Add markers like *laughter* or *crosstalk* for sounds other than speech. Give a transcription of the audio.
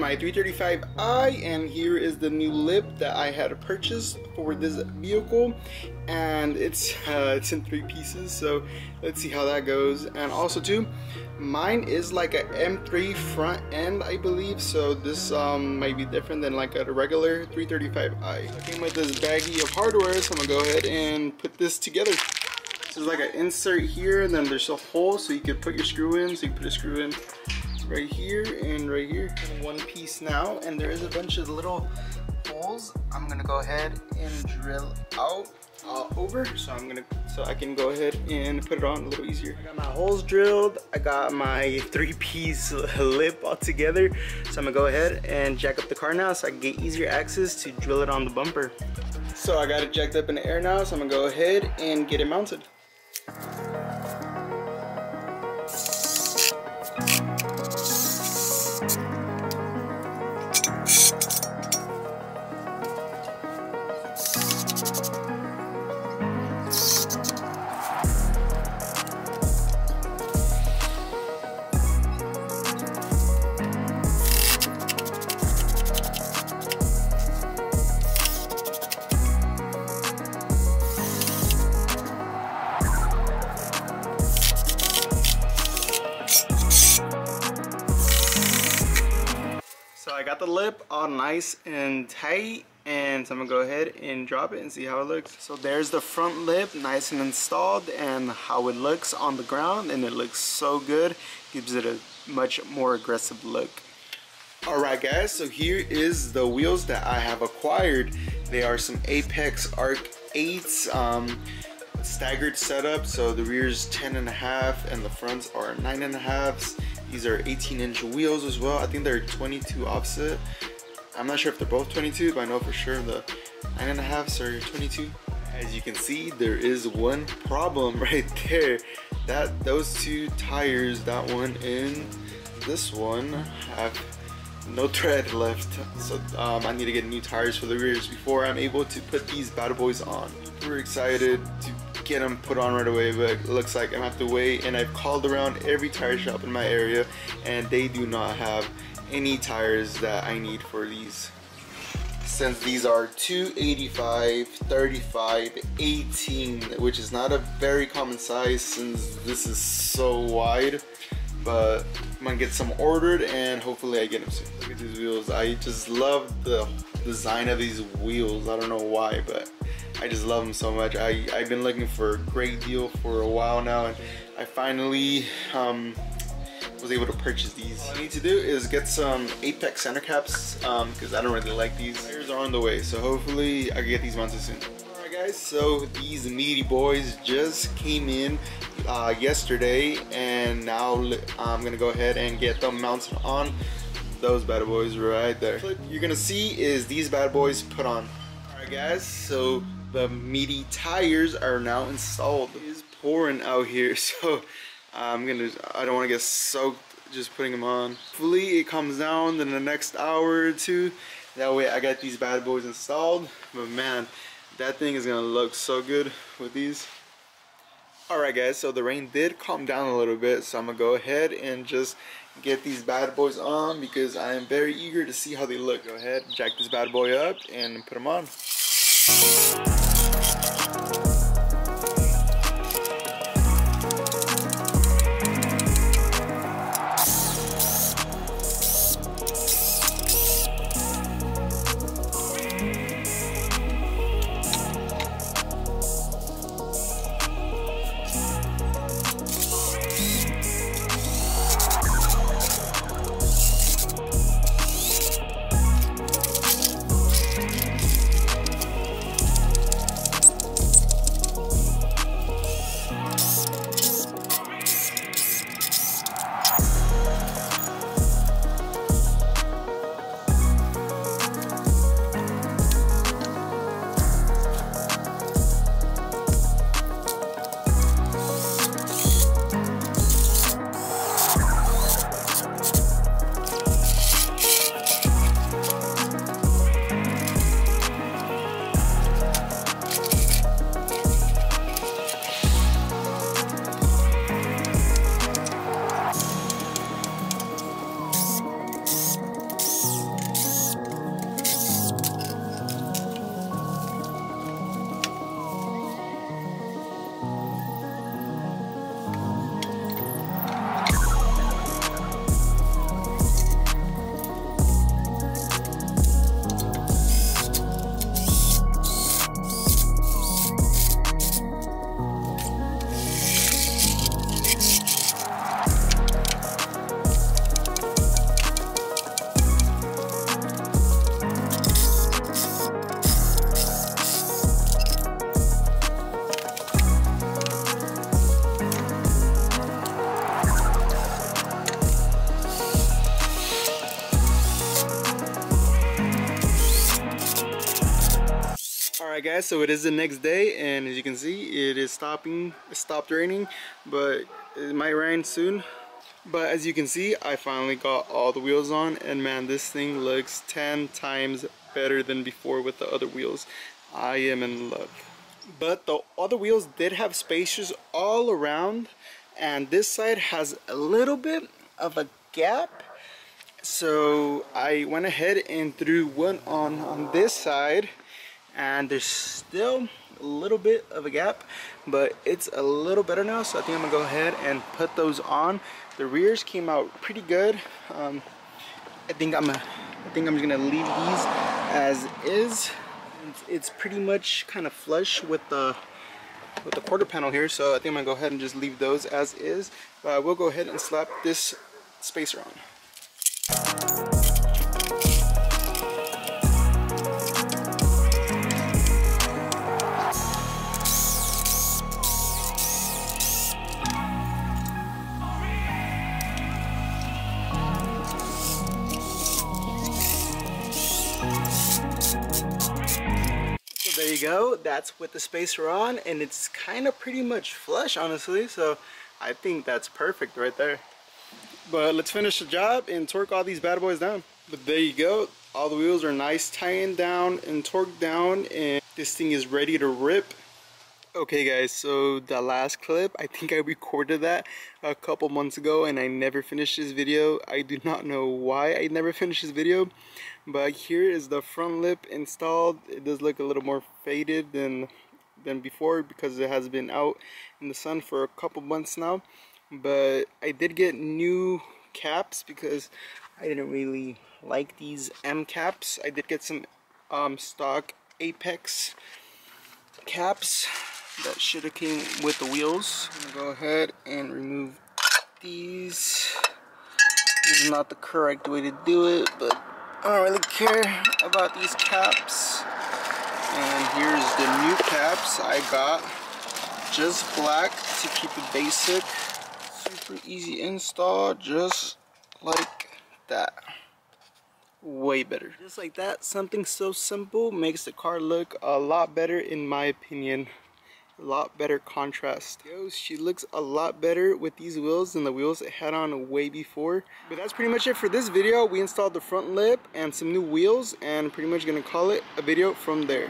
my 335i and here is the new lip that I had purchased for this vehicle and it's uh, it's in three pieces so let's see how that goes and also too mine is like a M3 front end I believe so this um, might be different than like a regular 335i. I came with this baggie of hardware so I'm gonna go ahead and put this together. So there's like an insert here and then there's a hole so you could put your screw in so you can put a screw in right here and right here. In one piece now. And there is a bunch of little holes. I'm gonna go ahead and drill out uh, over. So I'm gonna so I can go ahead and put it on a little easier. I got my holes drilled. I got my three-piece *laughs* lip all together. So I'm gonna go ahead and jack up the car now so I can get easier access to drill it on the bumper. So I got it jacked up in the air now. So I'm gonna go ahead and get it mounted I got the lip all nice and tight and so I'm gonna go ahead and drop it and see how it looks. So there's the front lip nice and installed and how it looks on the ground and it looks so good. Gives it a much more aggressive look. Alright guys, so here is the wheels that I have acquired. They are some Apex Arc 8s. Um, staggered setup so the rear's 10 and a half and the fronts are nine and a halves these are 18 inch wheels as well. I think they're 22 offset i'm not sure if they're both 22 but i know for sure the nine and a halves are 22 as you can see there is one problem *laughs* right there. That those two tires that one and this one have no tread left. So um, I need to get new tires for the rears. Before I'm able to put these bad boys on. We're excited to get them put on right away but it looks like I'm have to wait and I've called around every tire shop in my area and they do not have any tires that I need for these. Since these are 285 35 18 which is not a very common size since this is so wide but I'm gonna get some ordered and hopefully I get them soon. Look at these wheels. I just love the design of these wheels. I don't know why but I just love them so much. I, I've been looking for a great deal for a while now and I finally um, was able to purchase these. All I need to do is get some Apex center caps because um, I don't really like these. Tires are on the way so hopefully I can get these mounted soon. Alright guys, so these meaty boys just came in uh, yesterday and now I'm gonna go ahead and get them mounted on those bad boys right there. What you're gonna see is these bad boys put on. Guys, so the meaty tires are now installed. It is pouring out here, *laughs* so I'm gonna, I don't wanna get soaked just putting them on. Hopefully it comes down in the next hour or two. That way I got these bad boys installed. But man, that thing is gonna look so good with these. Alright guys, so the rain did calm down a little bit, so I'm gonna go ahead and just get these bad boys on because I am very eager to see how they look. Go ahead, jack this bad boy up and put them on you guys so it is the next day and as you can see it is stopping it stopped raining but it might rain soon. But as you can see I finally got all the wheels on and man this thing looks 10 times better than before with the other wheels. I am in love. But the other wheels did have spacers all around and this side has a little bit of a gap. So I went ahead and threw one on on this side and there's still a little bit of a gap but it's a little better now so I think I'm gonna go ahead and put those on. The rears came out pretty good. Um, I think I'm I think I'm just gonna leave these as is. It's, it's pretty much kind of flush with the with the quarter panel here so I think I'm gonna go ahead and just leave those as is. But I will go ahead and slap this spacer on go. That's with the spacer on and it's kind of pretty much flush honestly so I think that's perfect right there. But let's finish the job and torque all these bad boys down. But there you go. All the wheels are nice tightened down and torqued down and this thing is ready to rip Okay guys, so the last clip, I think I recorded that a couple months ago and I never finished this video. I do not know why I never finished this video, but here is the front lip installed. It does look a little more faded than than before because it has been out in the sun for a couple months now. But I did get new caps because I didn't really like these M caps. I did get some um, stock Apex caps that should have came with the wheels. Go ahead and remove these. This is not the correct way to do it, but I don't really care about these caps. And here's the new caps I got. Just black to keep it basic. Super easy install, just like that. Way better. Just like that, something so simple makes the car look a lot better in my opinion a lot better contrast. She looks a lot better with these wheels than the wheels it had on way before. But that's pretty much it for this video. We installed the front lip and some new wheels and pretty much gonna call it a video from there.